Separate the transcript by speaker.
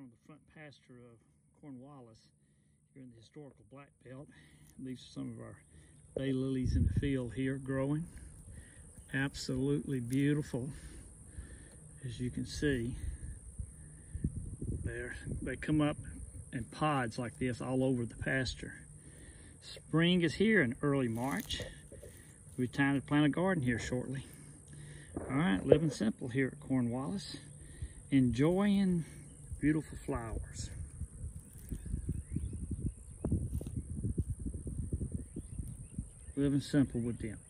Speaker 1: on the front pasture of Cornwallis here in the historical Black Belt. These are some of our bay lilies in the field here growing. Absolutely beautiful, as you can see. There, they come up in pods like this all over the pasture. Spring is here in early March. We're time to plant a garden here shortly. All right, living simple here at Cornwallis. Enjoying beautiful flowers. Living simple with Demp.